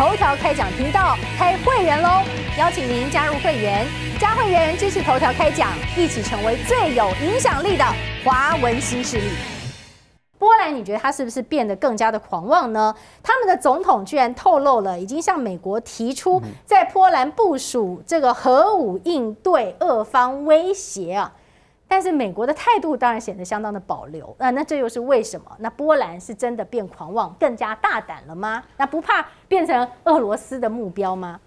头条开讲频道开会员喽！邀请您加入会员，加会员支持头条开讲，一起成为最有影响力的华文新势力。波兰，你觉得他是不是变得更加的狂妄呢？他们的总统居然透露了，已经向美国提出在波兰部署这个核武应对俄方威胁啊！但是美国的态度当然显得相当的保留啊，那这又是为什么？那波兰是真的变狂妄、更加大胆了吗？那不怕变成俄罗斯的目标吗？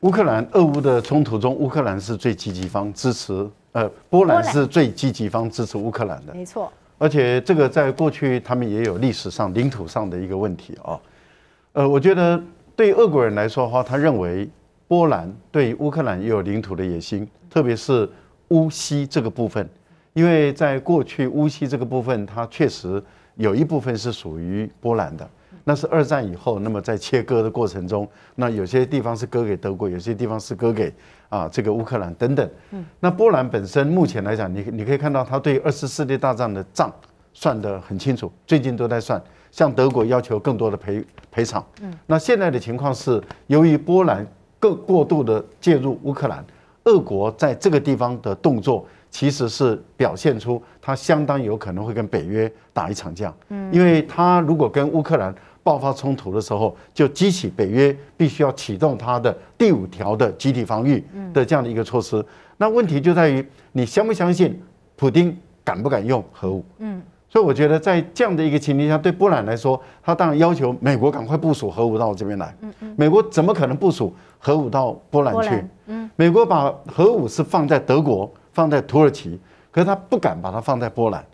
乌克兰俄乌的冲突中，乌克兰是最积极方支持，呃，波兰是最积极方支持乌克兰的，没错。而且这个在过去他们也有历史上领土上的一个问题啊，呃，我觉得对俄国人来说的话，他认为波兰对乌克兰也有领土的野心，特别是。乌西这个部分，因为在过去乌西这个部分，它确实有一部分是属于波兰的。那是二战以后，那么在切割的过程中，那有些地方是割给德国，有些地方是割给啊这个乌克兰等等。嗯，那波兰本身目前来讲，你你可以看到，他对二次世界大战的账算得很清楚，最近都在算，向德国要求更多的赔赔偿。嗯，那现在的情况是，由于波兰更过度的介入乌克兰。俄国在这个地方的动作，其实是表现出他相当有可能会跟北约打一场仗。嗯，因为他如果跟乌克兰爆发冲突的时候，就激起北约必须要启动他的第五条的集体防御的这样的一个措施。那问题就在于，你相不相信普京敢不敢用核武？嗯。所以我觉得，在这样的一个情境下，对波兰来说，他当然要求美国赶快部署核武到我这边来。嗯嗯。美国怎么可能部署核武到波兰去？嗯。美国把核武是放在德国，放在土耳其，可是他不敢把它放在波兰。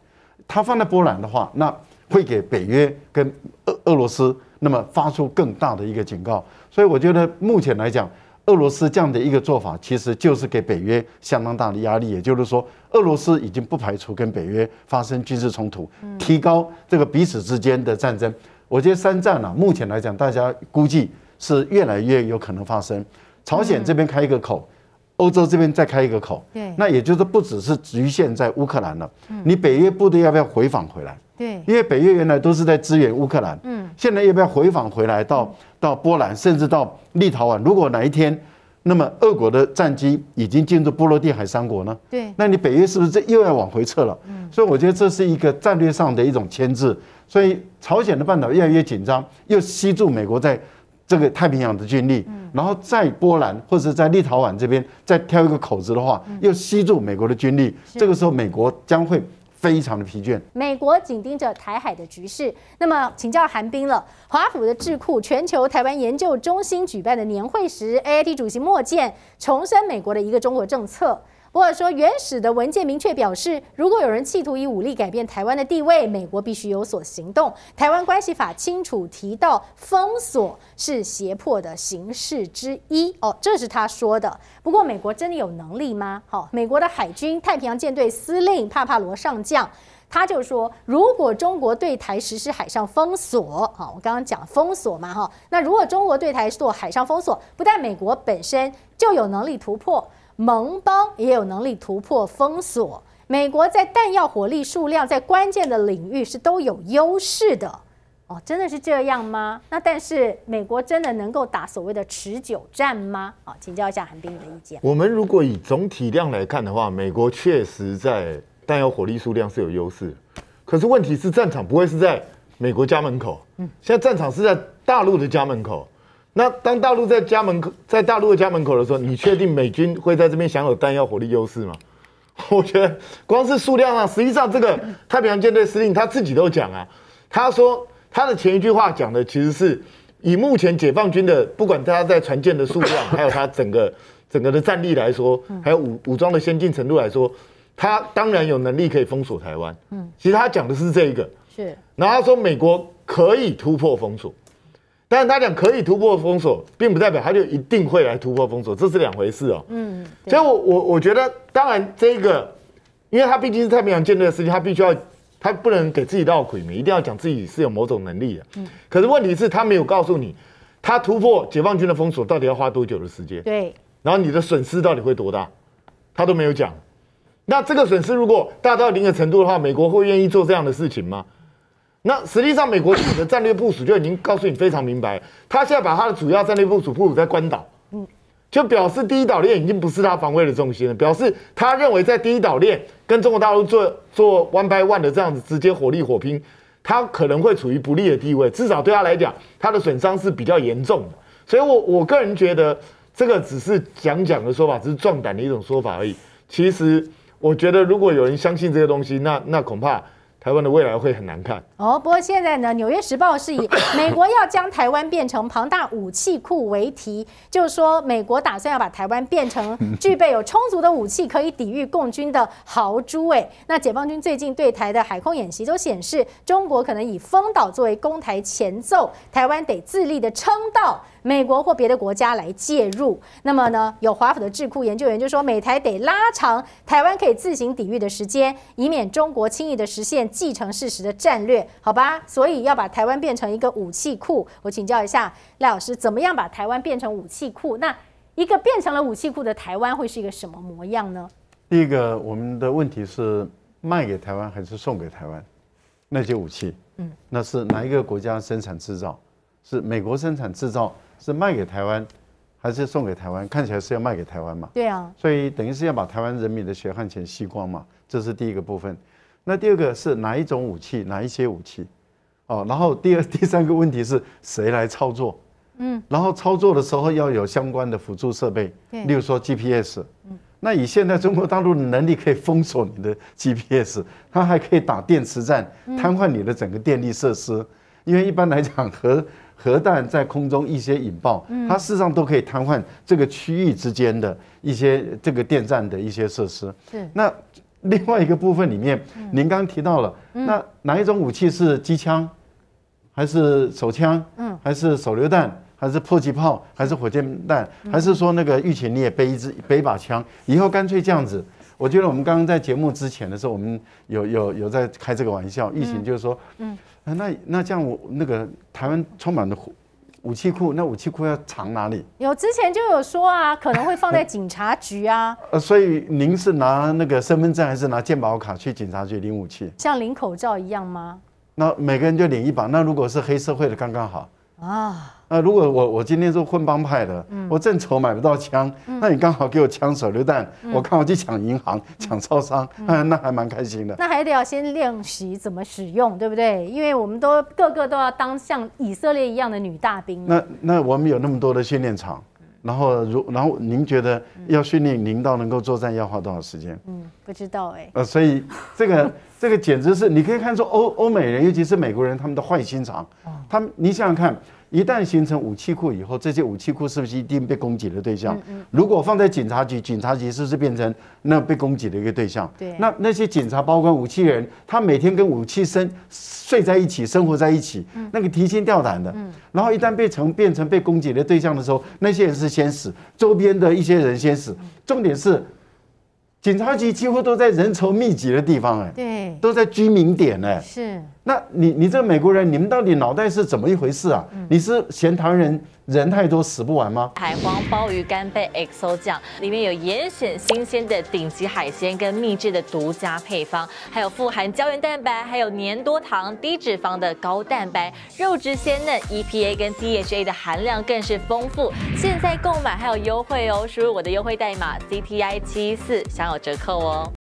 他放在波兰的话，那会给北约跟俄俄罗斯那么发出更大的一个警告。所以我觉得目前来讲。俄罗斯这样的一个做法，其实就是给北约相当大的压力。也就是说，俄罗斯已经不排除跟北约发生军事冲突，提高这个彼此之间的战争。我觉得三战啊，目前来讲，大家估计是越来越有可能发生。朝鲜这边开一个口，欧洲这边再开一个口，对，那也就是不只是局限在乌克兰了。嗯你北约部队要不要回访回来？对，因为北约原来都是在支援乌克兰，嗯，现在要不要回访回来到到波兰，甚至到立陶宛？如果哪一天，那么俄国的战机已经进入波罗的海三国呢？对，那你北约是不是这又要往回撤了？嗯，所以我觉得这是一个战略上的一种牵制。所以朝鲜的半岛越来越紧张，又吸住美国在这个太平洋的军力，然后在波兰或者在立陶宛这边再挑一个口子的话，又吸住美国的军力，这个时候美国将会。非常的疲倦。美国紧盯着台海的局势，那么请教韩冰了。华府的智库全球台湾研究中心举办的年会时，AIT 主席莫健重申美国的一个中国政策。或者说，原始的文件明确表示，如果有人企图以武力改变台湾的地位，美国必须有所行动。台湾关系法清楚提到，封锁是胁迫的形式之一。哦，这是他说的。不过，美国真的有能力吗？好，美国的海军太平洋舰队司令帕帕罗上将，他就说，如果中国对台实施海上封锁，好，我刚刚讲封锁嘛，哈，那如果中国对台做海上封锁，不但美国本身就有能力突破。盟邦也有能力突破封锁。美国在弹药、火力、数量，在关键的领域是都有优势的。哦，真的是这样吗？那但是美国真的能够打所谓的持久战吗？好，请教一下韩冰的意见。我们如果以总体量来看的话，美国确实在弹药、火力、数量是有优势。可是问题是，战场不会是在美国家门口。嗯，现在战场是在大陆的家门口。那当大陆在家门口，在大陆的家门口的时候，你确定美军会在这边享有弹药火力优势吗？我觉得光是数量上，实际上这个太平洋舰队司令他自己都讲啊，他说他的前一句话讲的其实是以目前解放军的不管他在船舰的数量，还有他整个整个的战力来说，还有武武装的先进程度来说，他当然有能力可以封锁台湾。嗯，其实他讲的是这一个，是，然后他说美国可以突破封锁。但是他讲可以突破封锁，并不代表他就一定会来突破封锁，这是两回事哦。嗯，所以，我我我觉得，当然这个，因为他毕竟是太平洋舰队的事情，他必须要，他不能给自己绕鬼名，一定要讲自己是有某种能力的。嗯，可是问题是，他没有告诉你，他突破解放军的封锁到底要花多久的时间？对。然后你的损失到底会多大？他都没有讲。那这个损失如果大到一定的程度的话，美国会愿意做这样的事情吗？那实际上美国自己的战略部署就已经告诉你非常明白，他现在把他的主要战略部署部署在关岛，嗯，就表示第一岛链已经不是他防卫的重心了，表示他认为在第一岛链跟中国大陆做做 one by one 的这样子直接火力火拼，他可能会处于不利的地位，至少对他来讲，他的损伤是比较严重的。所以我我个人觉得这个只是讲讲的说法，只是壮胆的一种说法而已。其实我觉得如果有人相信这个东西，那那恐怕。台湾的未来会很难看哦。不过现在呢，《纽约时报》是以 美国要将台湾变成庞大武器库为题，就是说美国打算要把台湾变成具备有充足的武器可以抵御共军的豪猪。哎，那解放军最近对台的海空演习都显示，中国可能以封岛作为攻台前奏，台湾得自立的撑到。美国或别的国家来介入，那么呢？有华府的智库研究员就说，美台得拉长台湾可以自行抵御的时间，以免中国轻易的实现继承事实的战略，好吧？所以要把台湾变成一个武器库。我请教一下赖老师，怎么样把台湾变成武器库？那一个变成了武器库的台湾会是一个什么模样呢？第一个，我们的问题是卖给台湾还是送给台湾那些武器？嗯，那是哪一个国家生产制造？是美国生产制造？是卖给台湾，还是送给台湾？看起来是要卖给台湾嘛？对啊。所以等于是要把台湾人民的血汗钱吸光嘛？这是第一个部分。那第二个是哪一种武器？哪一些武器？哦，然后第二、第三个问题是谁来操作？嗯。然后操作的时候要有相关的辅助设备，例如说 GPS。嗯。那以现在中国大陆的能力，可以封锁你的 GPS，它还可以打电磁战，瘫痪你的整个电力设施。因为一般来讲，核核弹在空中一些引爆，它事实上都可以瘫痪这个区域之间的一些这个电站的一些设施。是。那另外一个部分里面，您刚刚提到了，那哪一种武器是机枪，还是手枪？嗯，还是手榴弹，还是迫击炮，还是火箭弹，还是说那个玉琴你也背一支背一把枪？以后干脆这样子。我觉得我们刚刚在节目之前的时候，我们有有有在开这个玩笑。疫情就是说，嗯。那那这样我那个台湾充满了武器库，那武器库要藏哪里？有之前就有说啊，可能会放在 警察局啊。呃，所以您是拿那个身份证还是拿健保卡去警察局领武器？像领口罩一样吗？那每个人就领一把。那如果是黑社会的，刚刚好啊。那如果我我今天是混帮派的，我正愁买不到枪，那你刚好给我枪手榴弹，我看我去抢银行、抢超商，那还蛮开心的。那还得要先练习怎么使用，对不对？因为我们都个个都要当像以色列一样的女大兵。那那我们有那么多的训练场，然后如然后您觉得要训练您到能够作战要花多少时间？嗯，不知道哎。呃，所以这个这个简直是你可以看出欧欧美人，尤其是美国人他们的坏心肠。他们你想想看。一旦形成武器库以后，这些武器库是不是一定被攻击的对象？如果放在警察局，警察局是不是变成那被攻击的一个对象？对。那那些警察，包括武器人，他每天跟武器生睡在一起，生活在一起，那个提心吊胆的。然后一旦被成变成被攻击的对象的时候，那些人是先死，周边的一些人先死。重点是。警察局几乎都在人稠密集的地方，哎，对，都在居民点，哎，是。那你你这美国人，你们到底脑袋是怎么一回事啊？你是嫌台湾人？人太多死不完吗？海皇鲍鱼干贝 XO 酱里面有严选新鲜的顶级海鲜跟秘制的独家配方，还有富含胶原蛋白，还有粘多糖、低脂肪的高蛋白，肉质鲜嫩，EPA 跟 DHA 的含量更是丰富。现在购买还有优惠哦，输入我的优惠代码 CTI 七四享有折扣哦。